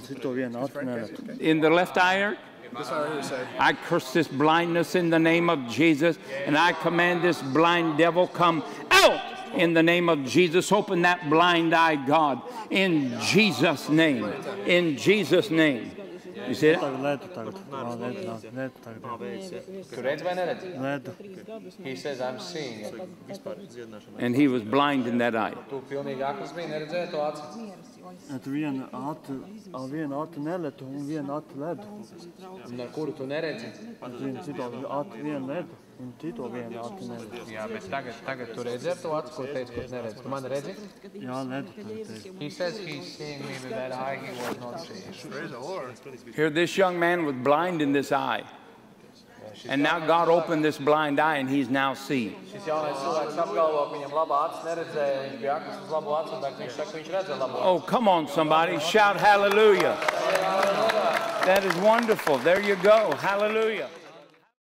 vienu acu neredzu. In the left eye, This eye right here, say. I curse this blindness in the name of Jesus, and I command this blind devil come out in the name of Jesus. Open that blind eye, God, in Jesus' name. In Jesus' name. You see it? Tagad ledu tagad. Jā, ledu, nāk, ledu tagad. Tu redz vai neredz? Ledu. He says, I'm seeing it. And he was blind in that eye. Tu pilnīgi akls bija, neredzēji aci. Et a, viena atu neledu un viena atu ledu. Un ar kuru tu neredzi? Et viena cito atu vienu ledu un cito vienu atu neledu. Jā, bet tagad, tagad tu redzi ar to aci, ko teici, ko neredzi. Tu mani redzi? Jā, ledu. He says he's seeing me with that eye he was not seeing. Praise the Lord. Here, this young man was blind in this eye. And now God opened this blind eye, and he's now seeing. Oh, come on, somebody. Shout hallelujah. That is wonderful. There you go. Hallelujah.